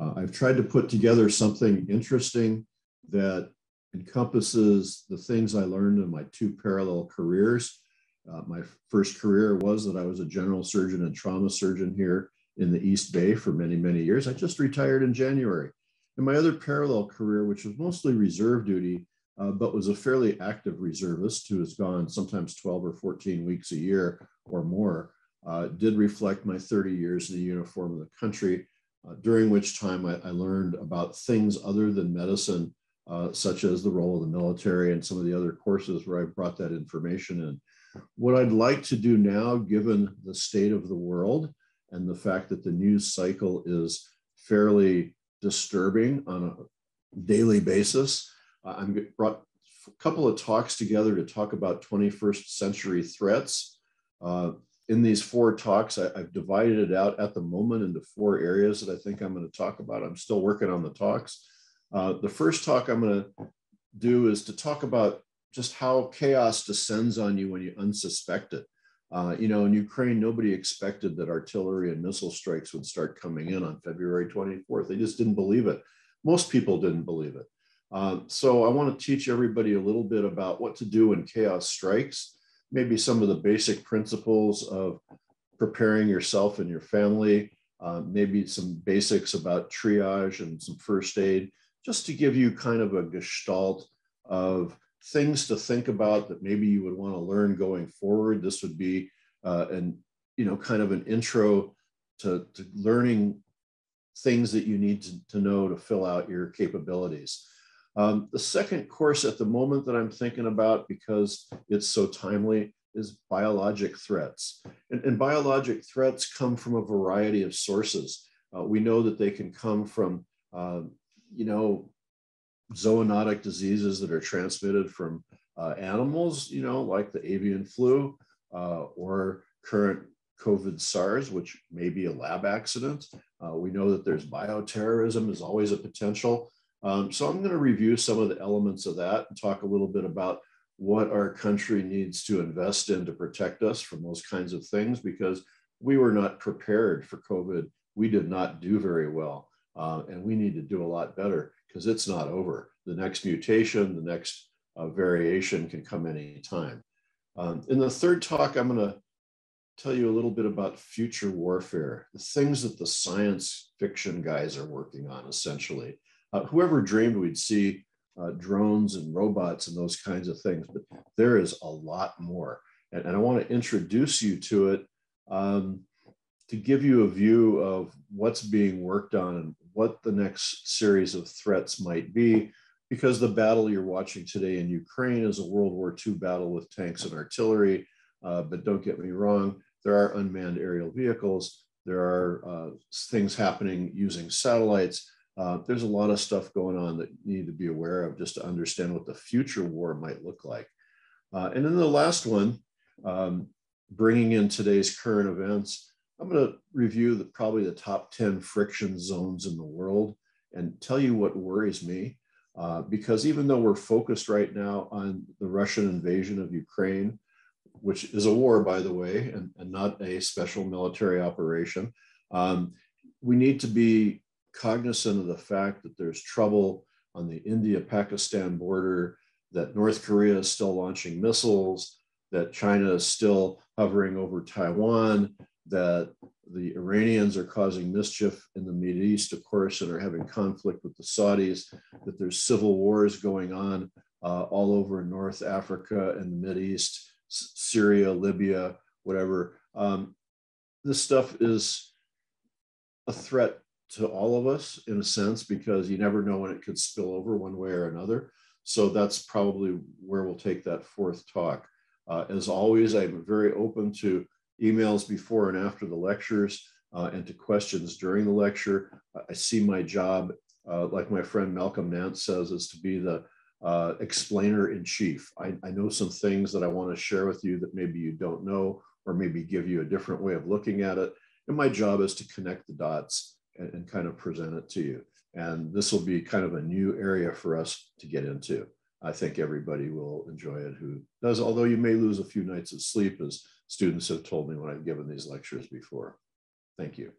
Uh, I've tried to put together something interesting that encompasses the things I learned in my two parallel careers. Uh, my first career was that I was a general surgeon and trauma surgeon here in the East Bay for many, many years. I just retired in January. And my other parallel career, which was mostly reserve duty, uh, but was a fairly active reservist who has gone sometimes 12 or 14 weeks a year or more, uh, did reflect my 30 years in the uniform of the country, uh, during which time I, I, learned about things other than medicine, uh, such as the role of the military and some of the other courses where I brought that information in. What I'd like to do now, given the state of the world and the fact that the news cycle is fairly disturbing on a daily basis, I'm brought a couple of talks together to talk about 21st century threats. Uh, in these four talks, I, have divided it out at the moment into four areas that I think I'm going to talk about. I'm still working on the talks. Uh, the first talk I'm going to do is to talk about just how chaos descends on you when you unsuspect it. Uh, you know, in Ukraine, nobody expected that artillery and missile strikes would start coming in on February 24th. They just didn't believe it. Most people didn't believe it. Uh, so I want to teach everybody a little bit about what to do when chaos strikes, maybe some of the basic principles of preparing yourself and your family, uh, maybe some basics about triage and some first aid, just to give you kind of a gestalt of things to think about that maybe you would want to learn going forward. This would be uh, an, you know, kind of an intro to, to learning things that you need to, to know to fill out your capabilities. Um, the second course at the moment that I'm thinking about because it's so timely is biologic threats. And, and biologic threats come from a variety of sources. Uh, we know that they can come from, uh, you know, zoonotic diseases that are transmitted from uh, animals, you know, like the avian flu uh, or current COVID SARS, which may be a lab accident. Uh, we know that there's bioterrorism is always a potential. Um, so I'm going to review some of the elements of that and talk a little bit about what our country needs to invest in to protect us from those kinds of things because we were not prepared for COVID. We did not do very well, uh, and we need to do a lot better because it's not over. The next mutation, the next uh, variation can come any time. Um, in the third talk, I'm going to tell you a little bit about future warfare, the things that the science fiction guys are working on, essentially. Uh, whoever dreamed we'd see uh, drones and robots and those kinds of things, but there is a lot more. And, and I want to introduce you to it um, to give you a view of what's being worked on and what the next series of threats might be, because the battle you're watching today in Ukraine is a World War II battle with tanks and artillery. Uh, but don't get me wrong, there are unmanned aerial vehicles, there are uh, things happening using satellites. Uh, there's a lot of stuff going on that you need to be aware of just to understand what the future war might look like. Uh, and then the last one, um, bringing in today's current events, I'm going to review the, probably the top 10 friction zones in the world and tell you what worries me. Uh, because even though we're focused right now on the Russian invasion of Ukraine, which is a war, by the way, and, and not a special military operation, um, we need to be cognizant of the fact that there's trouble on the India Pakistan border, that North Korea is still launching missiles, that China is still hovering over Taiwan, that the Iranians are causing mischief in the Middle East, of course, and are having conflict with the Saudis, that there's civil wars going on uh, all over North Africa and the Middle East, Syria, Libya, whatever. Um, this stuff is a threat to all of us in a sense because you never know when it could spill over one way or another. So that's probably where we'll take that fourth talk. Uh, as always, I'm very open to emails before and after the lectures uh, and to questions during the lecture. I see my job, uh, like my friend Malcolm Nance says, is to be the uh, explainer in chief. I, I, know some things that I want to share with you that maybe you don't know, or maybe give you a different way of looking at it. And my job is to connect the dots and, and kind of present it to you. And this will be kind of a new area for us to get into. I think everybody will enjoy it who does, although you may lose a few nights of sleep as students have told me when I've given these lectures before. Thank you.